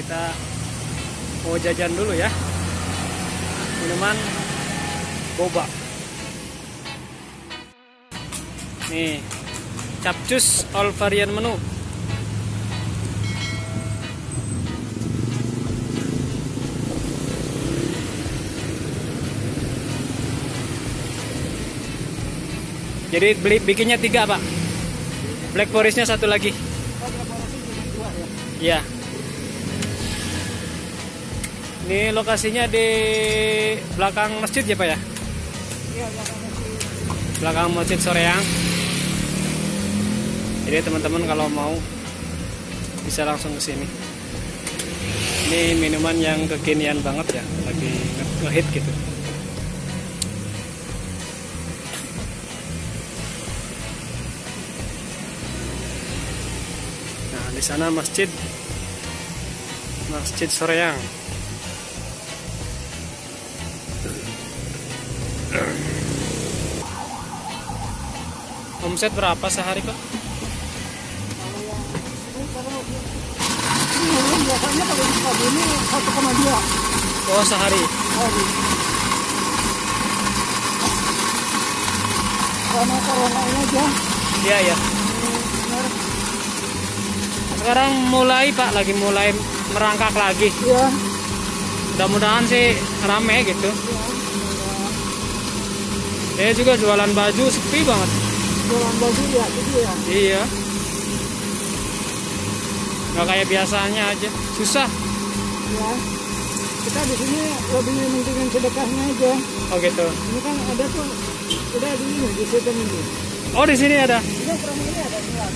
kita mau jajan dulu ya. Minuman boba. Nih capcus all varian menu. Jadi beli bikinnya tiga pak. Black forestnya satu lagi. Iya. Ini lokasinya di belakang masjid ya Pak ya? Iya, belakang Belakang masjid Soreang. Jadi teman-teman kalau mau bisa langsung ke sini. Ini minuman yang kekinian banget ya, lagi nge- ngehit gitu. Nah, di sana masjid Masjid Soreang. Omset berapa sehari, Pak? Ini kalau ini biasanya kalau di Sukabumi satu koma dua Oh, sehari. hari. Karena aja. Iya. Benar. Sekarang mulai, Pak, lagi mulai merangkak lagi. Iya. Mudah-mudahan sih rame gitu. Iya. Saya juga jualan baju sepi banget. Jualan baju ya, gitu ya. Iya. Gak kayak biasanya aja. Susah. Ya. Kita di sini lebih mentingin sedekahnya aja. Oh gitu. Ini kan ada tuh udah di ini di sistem ini. Oh di sini ada. Udah promo ini ada semua.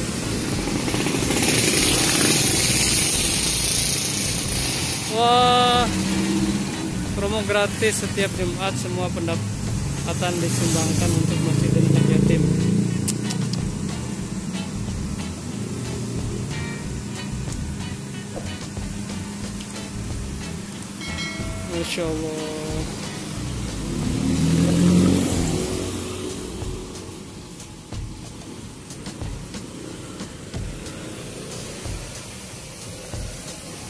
Wah. Promo gratis setiap Jumat semua pendapatan disumbangkan untuk masjid Masya Allah.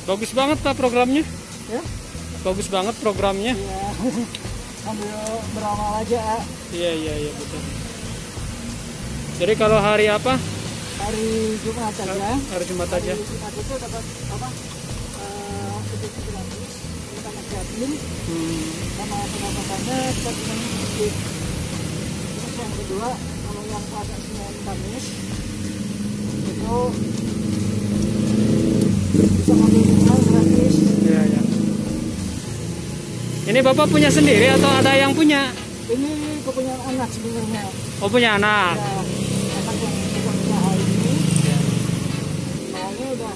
Bagus banget pak programnya. Ya. Bagus banget programnya. Iya. Sambil beramal aja. Iya iya iya betul. Jadi kalau hari apa? Hari Jumat aja. Hari Jumat Hari aja. Jumat itu dapat apa? Eh, yatim Hmm. sama pendapatannya kita dengan masjid. Terus yang kedua kalau yang puasa Senin Kamis itu bisa ngambil gratis. Iya iya. Ini bapak punya sendiri atau ada yang punya? Ini kepunyaan anak sebenarnya. Oh punya anak. Ya, anak yang bukan usaha ini Ya. awalnya udah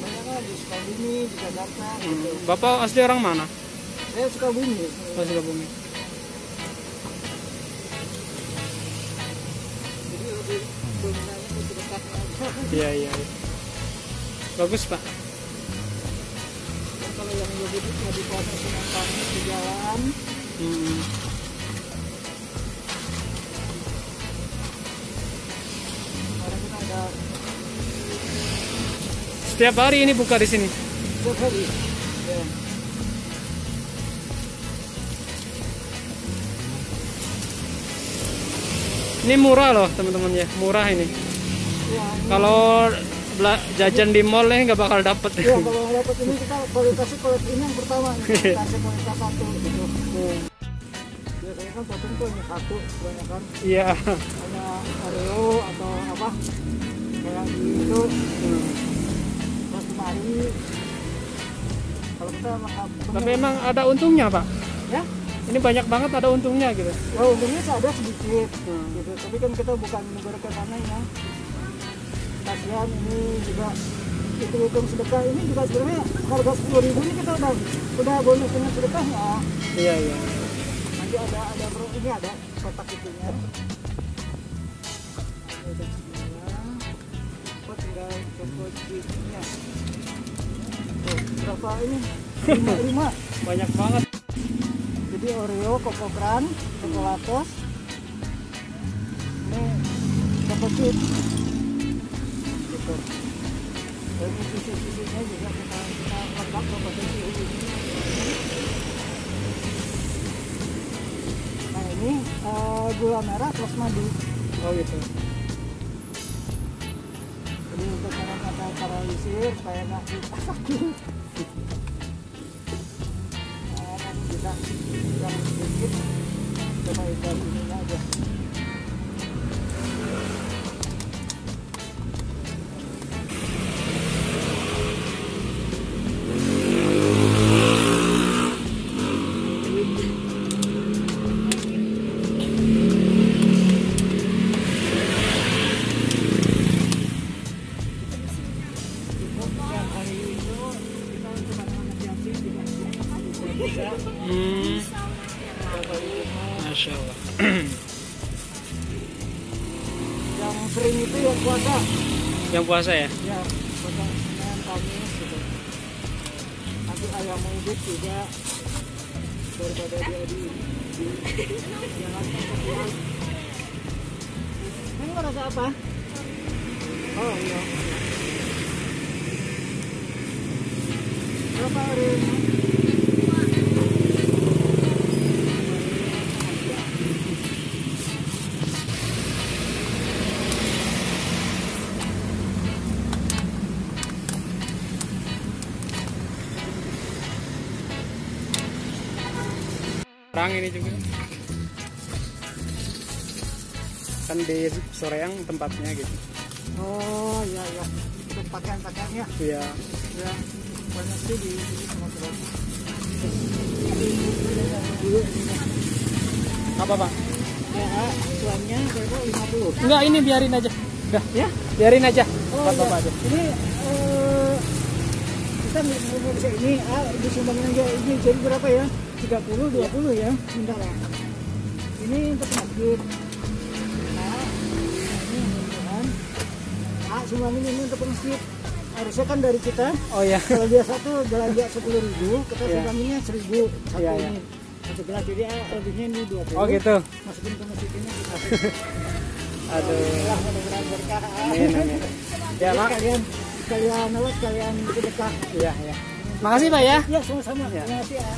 banyak lah di Sukabumi, di Jakarta gitu. Bapak asli orang mana? Saya Sukabumi. Oh Sukabumi. Jadi lebih dominannya ke sedekahnya aja. Iya iya. iya. Bagus pak. Kalau yang lebih lebih puasa Senin Kamis di jalan, Hmm. ada Setiap hari ini buka di sini. Ya. Ini murah loh teman-teman ya, murah ini. Ya, Kalau jajan di mall ini nggak bakal dapet. ya kalau dapat ini kita kualitasnya kualitas ini yang pertama nih, kualitasnya kualitas satu gitu. Biasanya kan potong tuh hanya satu kebanyakan Iya. hanya Oreo atau apa kayak gitu Hmm. terus kemari kalau kita makan Tapi emang ada untungnya pak. ya? Ini banyak banget ada untungnya gitu. oh untungnya sih ada sedikit Hmm. gitu. Tapi kan kita bukan negara ke sana ya. Kasihan ini juga hitung-hitung sedekah. Ini juga sebenarnya harga sepuluh ribu ini kita udah udah bonus dengan sedekahnya Iya iya. nanti ada ada bro ini ada kotak itunya. Ada semua tinggal coba berapa ini lima lima Banyak banget. jadi Oreo, Coco Crunch, Chocolatos ini Coco Chip gitu dan ini sisi-sisinya juga kita kita Kabupaten Siu ini. Nah ini eh, gula merah plus madu. Oh gitu. Jadi untuk paralisir supaya nggak sakit. Nah, kita sedikit coba ikan ini aja. Masya Allah. yang sering itu yang puasa? Yang puasa ya? ya puasa Senin Kamis gitu. Nanti ayam hidup juga. Daripada dia di jalan keluar ini merasa apa? Oh iya. Berapa hari ini Perang ini juga. Kan di Soreang tempatnya gitu. oh iya iya untuk pakaian-pakaiannya Iya. ya banyak sih di sini sama Surabaya Apa pak? ya suamnya berapa 50 Enggak ini biarin aja. Udah, ya biarin aja. Oh, Buat iya. aja. Ini eh, kita mau bisa ini ah, disumbangin aja ini jadi berapa ya? 30 20 ya. Minta lah. Ini untuk masjid. Nah, ini mudah-mudahan. Ah, sumbangin ini untuk masjid. Harusnya kan dari kita Oh ya. kalau biasa tuh belanja sepuluh ribu, kita Iya. sumbanginnya seribu satu Iya, iya. ini. Satu gelas jadi ah, lebihnya ini dua puluh. Oh gitu. Masukin ke masjid ini. Aduh. Lah, mudah-mudahan berkah. Amin, amin. Ya mak. kalian kalian apa kalian sedekah Iya, iya. Makasih pak ya. ya sama-sama Ya. terima kasih ya